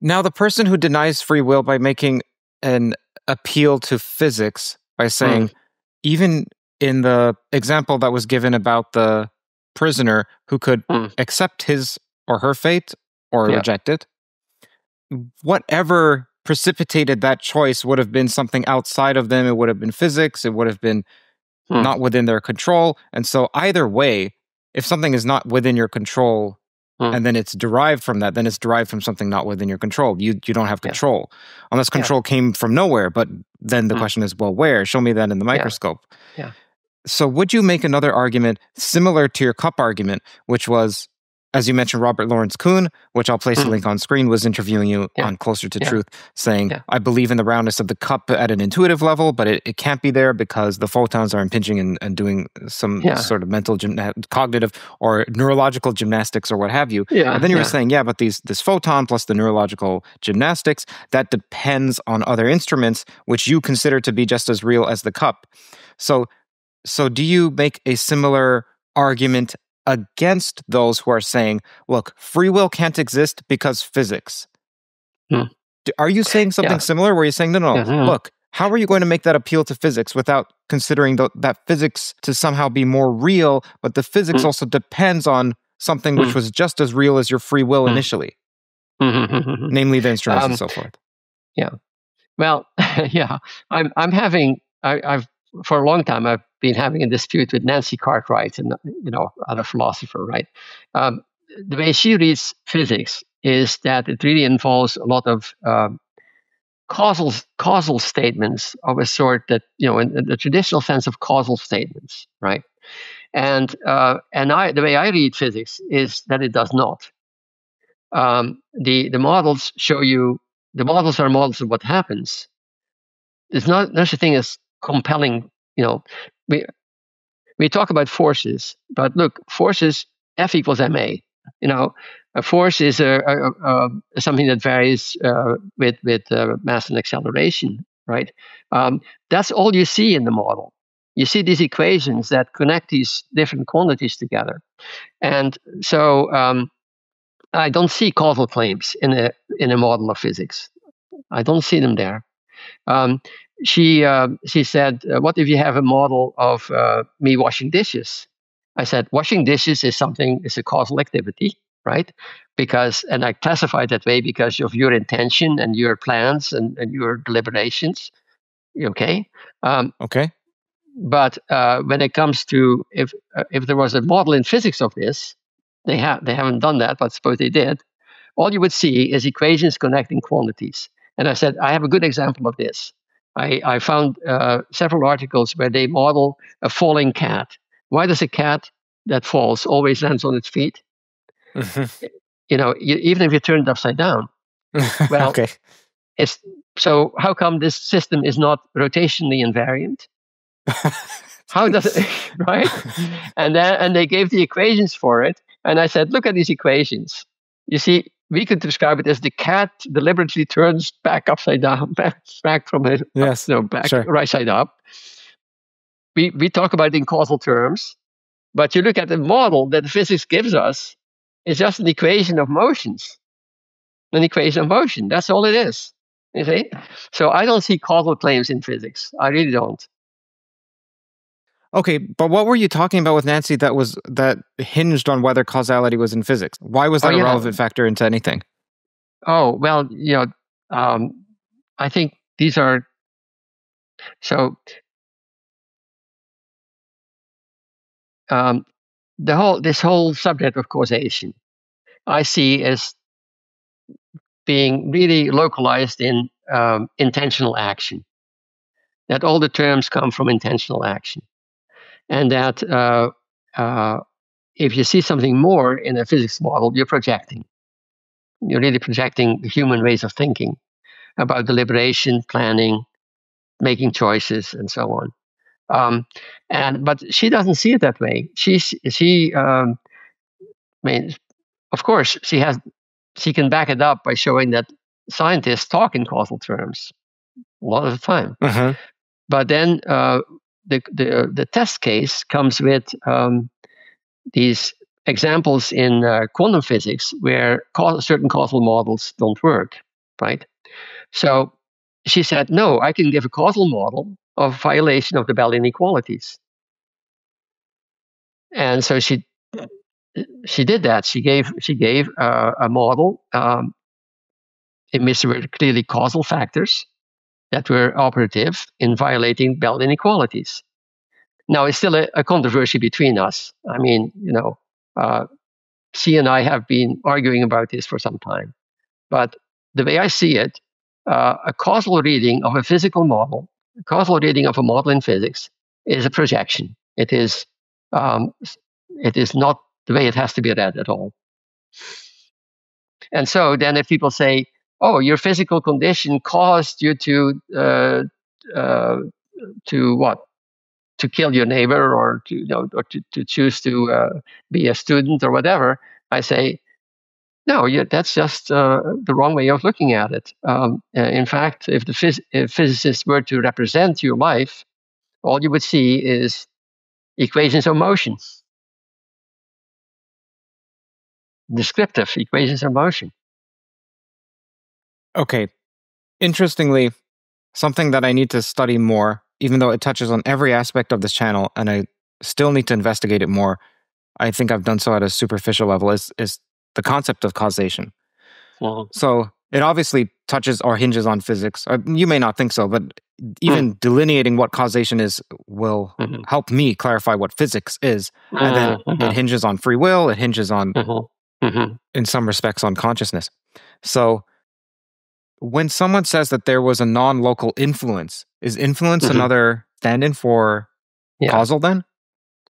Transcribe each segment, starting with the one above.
Now, the person who denies free will by making an appeal to physics by saying, Mm. even in the example that was given about the prisoner who could Mm. accept his or her fate or Yeah. reject it, whatever precipitated that choice would have been something outside of them. It would have been physics. It would have been Hmm. not within their control. And so, either way, if something is not within your control Hmm. and then it's derived from that, then it's derived from something not within your control. You you don't have Yeah. control unless Yeah. control came from nowhere. But then the Hmm. question is, well, where? Show me that in the microscope. Yeah. So, would you make another argument similar to your cup argument, which was, as you mentioned, Robert Lawrence Kuhn, which I'll place a Hmm. link on screen, was interviewing you Yeah. on Closer to Yeah. Truth, saying, Yeah. I believe in the roundness of the cup at an intuitive level, but it, it can't be there because the photons are impinging and, and doing some sort of mental, gymna- cognitive, or neurological gymnastics or what have you. Yeah. And then you were saying, yeah, but these this photon plus the neurological gymnastics that depends on other instruments, which you consider to be just as real as the cup. So, so do you make a similar argument against those who are saying, look, free will can't exist because physics? Hmm. Are you saying something Yeah. similar where you're saying, no, no, Yeah, look, how are you going to make that appeal to physics without considering th- that physics to somehow be more real, but the physics Hmm. also depends on something which Hmm. was just as real as your free will Hmm. initially, Mhm. namely the instruments Um, and so forth. Yeah. Well, yeah, I'm I'm having I, I've for a long time I've been having a dispute with Nancy Cartwright and you know other philosopher, right? Um, the way she reads physics is that it really involves a lot of um, causal causal statements of a sort that you know in, in the traditional sense of causal statements, right? And uh, and I the way I read physics is that it does not. Um, the the models show you the models are models of what happens. There's not no such a thing as compelling. You know, we we talk about forces, but look, forces F equals ma. You know, a force is a, a, a, something that varies uh, with with uh, mass and acceleration, right? Um, that's all you see in the model. You see these equations that connect these different quantities together, and so um, I don't see causal claims in a in a model of physics. I don't see them there. Um, she uh, she said, uh, "What if you have a model of uh, me washing dishes?" I said, "Washing dishes is something is a causal activity, right? Because and I classify it that way because of your intention and your plans and, and your deliberations. Okay, um, Okay. but uh, when it comes to if uh, if there was a model in physics of this, they have they haven't done that, but suppose they did. All you would see is equations connecting quantities. And I said I have a good example of this. I, I found uh, several articles where they model a falling cat. Why does a cat that falls always lands on its feet? You know, you, even if you turn it upside down. Well, okay. It's so. How come this system is not rotationally invariant? How does it right? And then and they gave the equations for it, and I said, look at these equations. You see, we could describe it as the cat deliberately turns back upside down, back, back from it, yes. no, back Sure. right side up. We we talk about it in causal terms, but you look at the model that physics gives us, it's just an equation of motions. An equation of motion. That's all it is. You see? So I don't see causal claims in physics. I really don't. Okay, but what were you talking about with Nancy that was that hinged on whether causality was in physics? Why was Oh, that a relevant factor into anything? Oh well, you know, um, I think these are so. Um, the whole this whole subject of causation, I see as being really localized in um, intentional action. That all the terms come from intentional action, and that uh, uh, if you see something more in a physics model, you're projecting. You're really projecting the human ways of thinking about deliberation, planning, making choices, and so on. Um, and but she doesn't see it that way. She she um, I mean, of course, she has she can back it up by showing that scientists talk in causal terms a lot of the time. Uh-huh. But then uh, the, the the test case comes with um, these examples in uh, quantum physics where ca- certain causal models don't work. right? So she said, no, I can give a causal model of violation of the Bell inequalities. And so she she did that. She gave she gave uh, a model um, in which were clearly causal factors that were operative in violating Bell inequalities. Now, it's still a, a controversy between us. I mean, you know, uh, she and I have been arguing about this for some time. But the way I see it, uh, a causal reading of a physical model, a causal reading of a model in physics, is a projection. It is, um, it is not the way it has to be read at all. And so then, if people say, "Oh, your physical condition caused you to uh, uh, to what? To kill your neighbor or to you know or to, to choose to uh, be a student or whatever i say no yeah, that's just uh, the wrong way of looking at it. Um, uh, in fact if the phys- if physicists were to represent your life all you would see is equations of motion. Descriptive equations of motion okay interestingly something that i need to study more even though it touches on every aspect of this channel and I still need to investigate it more, I think I've done so at a superficial level, is, is the concept of causation. Well, so it obviously touches or hinges on physics. Uh, you may not think so, but even mm. delineating what causation is will mm-hmm. help me clarify what physics is. Mm-hmm. And then mm-hmm. it hinges on free will, it hinges on, mm-hmm. Mm-hmm. in some respects, on consciousness. So when someone says that there was a non local influence, is influence mm-hmm. another stand in for yeah. causal then?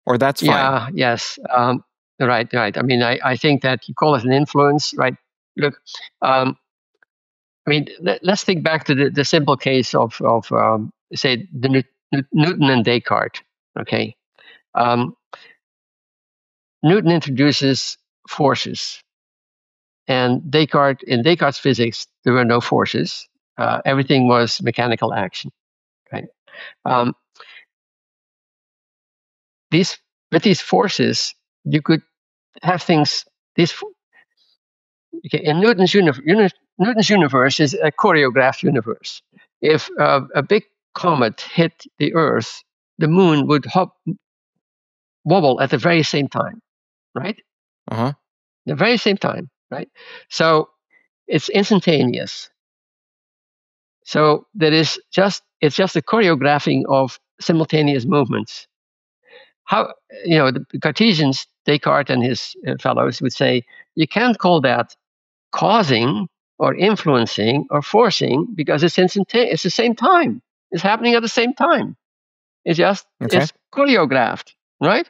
Or that's fine? Yeah, yes. Um, right, right. I mean, I, I think that you call it an influence, right? Look, um, I mean, let, us think back to the, the simple case of, of um, say, the Newton and Descartes, okay? Um, Newton introduces forces. And Descartes, in Descartes' physics, there were no forces. Uh, everything was mechanical action right? Um, these with these forces, you could have things. These okay, in Newton's universe, Newton's universe is a choreographed universe. If uh, a big comet hit the Earth, the Moon would hop, wobble at the very same time, right? Uh huh. The very same time, right? So it's instantaneous. So there is just it's just a choreographing of simultaneous movements. How you know the Cartesians, Descartes and his uh, fellows would say you can't call that causing or influencing or forcing because it's instantaneous. It's the same time. It's happening at the same time. It's just okay. it's choreographed, right?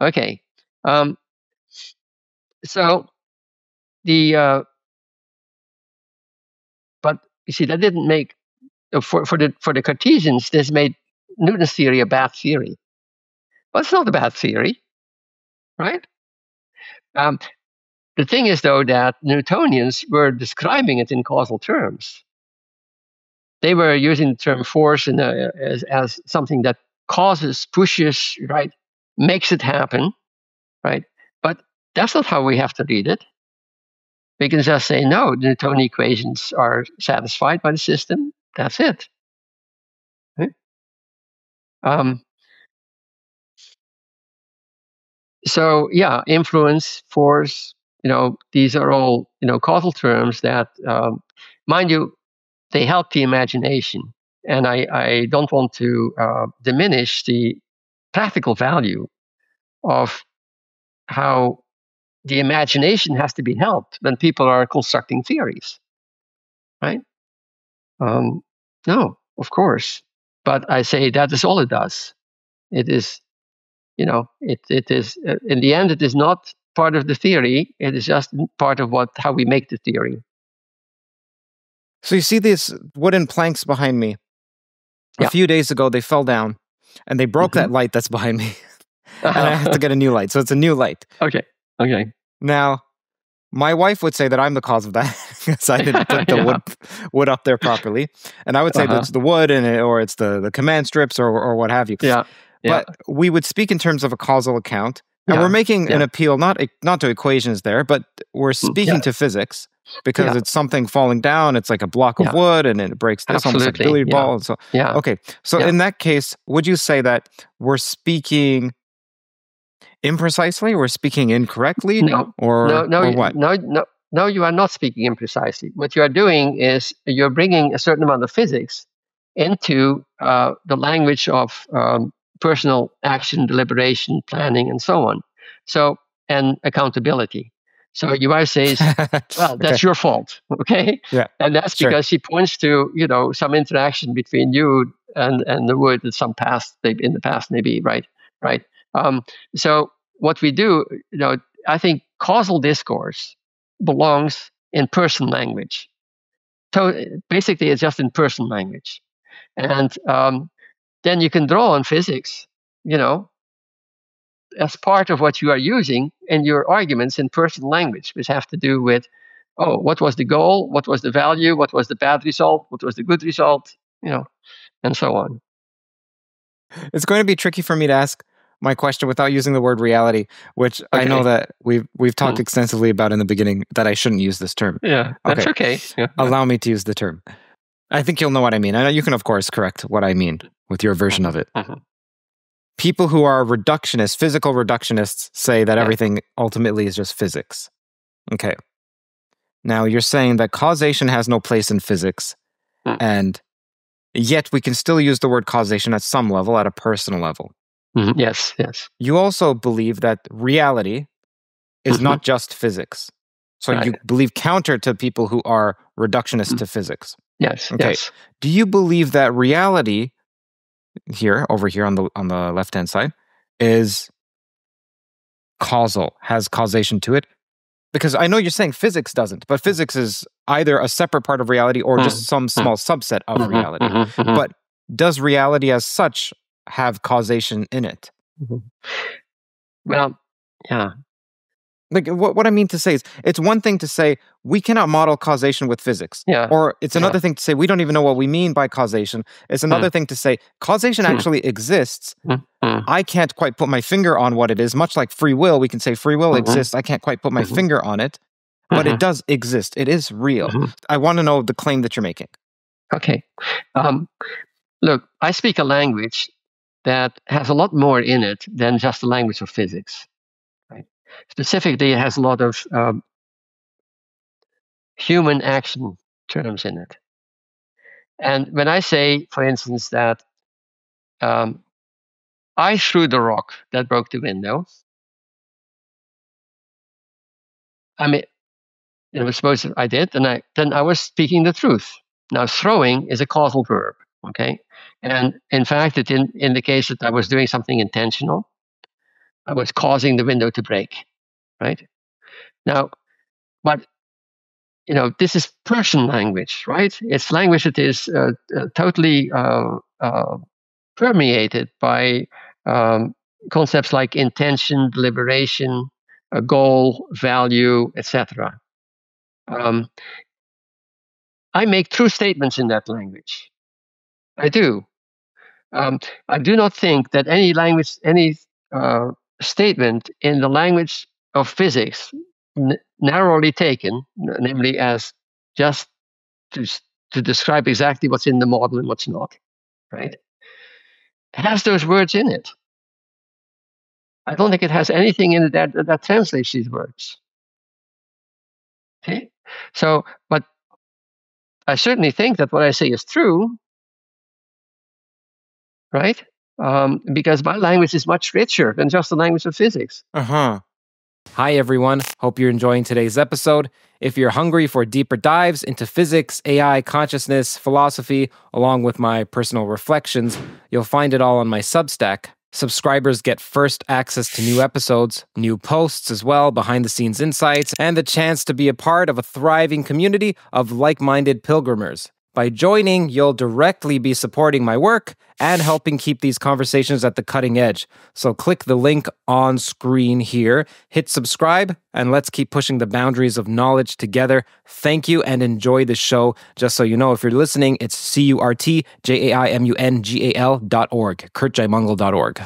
Okay. Um, so the uh, but you see that didn't make uh, for, for the for the Cartesians, this made Newton's theory a bad theory. Well, it's not a bad theory, right? Um, the thing is, though, that Newtonians were describing it in causal terms. They were using the term force in a, as, as something that causes, pushes, right, makes it happen, right? But that's not how we have to read it. We can just say, no, the Newtonian equations are satisfied by the system. That's it. Right? Um, so yeah, influence, force, you know, these are all you know causal terms that, um, mind you, they help the imagination, and I, I don't want to uh, diminish the practical value of how the imagination has to be helped when people are constructing theories, right? Um, no, of course. But I say that is all it does. It is, you know, it, it is, uh, in the end, it is not part of the theory. It is just part of what, how we make the theory. So you see these wooden planks behind me. A yeah. few days ago, they fell down and they broke mm-hmm. that light that's behind me. and I have to get a new light. So it's a new light. Okay. Okay. Now, my wife would say that I'm the cause of that because I didn't put the yeah. wood wood up there properly, and I would say uh-huh. that it's the wood and it, or it's the the command strips or or what have you. Yeah. yeah. But we would speak in terms of a causal account, and yeah. we're making an appeal not not to equations there, but we're mm, speaking to physics. because it's something falling down. It's like a block of wood and it breaks this almost like a billiard ball. And so, Yeah. okay. So, in that case, would you say that we're speaking imprecisely? We're speaking incorrectly? No. Or, no, no, or what? no, no, no. You are not speaking imprecisely. What you are doing is you're bringing a certain amount of physics into uh, the language of um, personal action, deliberation, planning, and so on. So and accountability. So you are saying, well, that's Okay. your fault, okay? Yeah, and that's sure. because she points to you know some interaction between you and and the wood in some past, in the past, maybe right, right. Um, so what we do, you know, I think causal discourse belongs in person language. So basically, it's just in person language, and um, then you can draw on physics, you know, as part of what you are using in your arguments in person language, which have to do with, oh, what was the goal? What was the value? What was the bad result? What was the good result? You know, and so on. it's going to be tricky for me to ask my question without using the word reality, which I know that we've we've talked Hmm. extensively about in the beginning that I shouldn't use this term. Yeah, that's okay. Yeah. Allow me to use the term. I think you'll know what I mean. I know you can, of course, correct what I mean with your version of it. Mhm. People who are reductionists, physical reductionists, say that Yeah. everything ultimately is just physics. Okay. Now you're saying that causation has no place in physics, Hmm. and yet we can still use the word causation at some level, at a personal level. Mhm. Yes, yes. You also believe that reality is Mhm. not just physics. So you believe counter to people who are reductionist Mhm. to physics. Yes, Okay. yes. Do you believe that reality here over here on the on the left hand side is causal, has causation to it? Because I know you're saying physics doesn't, but physics is either a separate part of reality or just some small subset of Mhm, reality. mhm, mhm. But does reality as such have causation in it? Well, yeah. Like what, what I mean to say is it's one thing to say we cannot model causation with physics. Yeah. Or it's Yeah. another thing to say we don't even know what we mean by causation. It's another thing to say causation Hmm. actually exists. Mm, mm. I can't quite put my finger on what it is, much like free will. We can say free will Mhm. exists. I can't quite put my Mhm. finger on it, but Mhm, it does exist. It is real. mhm. I want to know the claim that you're making. Okay. Um, look, I speak a language that has a lot more in it than just the language of physics. Right? Specifically, it has a lot of um, human action terms in it. And when I say, for instance, that um, I threw the rock that broke the window, I mean, you know, suppose I did, then I then I was speaking the truth. Now, throwing is a causal verb, okay? And in fact, it in, indicates that I was doing something intentional. I was causing the window to break, right? Now, but you know, this is person language, right? It's language that is uh, uh, totally uh, uh, permeated by um, concepts like intention, deliberation, a goal, value, etc. Um, I make true statements in that language. I do. Um, I do not think that any language, any uh, statement in the language of physics, n- narrowly taken, namely as just to, to describe exactly what's in the model and what's not, right, has those words in it. I don't think it has anything in it that, that translates these words. Okay, so, but I certainly think that what I say is true, right? Um, because my language is much richer than just the language of physics. Uh huh. Hi, everyone. Hope you're enjoying today's episode. If you're hungry for deeper dives into physics, AI, consciousness, philosophy, along with my personal reflections, you'll find it all on my Substack. Subscribers get first access to new episodes, new posts as well, behind the scenes insights, and the chance to be a part of a thriving community of like minded pilgrimers. By joining, you'll directly be supporting my work and helping keep these conversations at the cutting edge. So click the link on screen here, hit subscribe, and let's keep pushing the boundaries of knowledge together. Thank you and enjoy the show. Just so you know, if you're listening, it's C U R T J A I M U N G A L dot org, curtjaimungal.org.